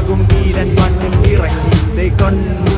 ആകും വീരൻ മണ്ണിൽ ഇറങ്ങി. കൊന്നു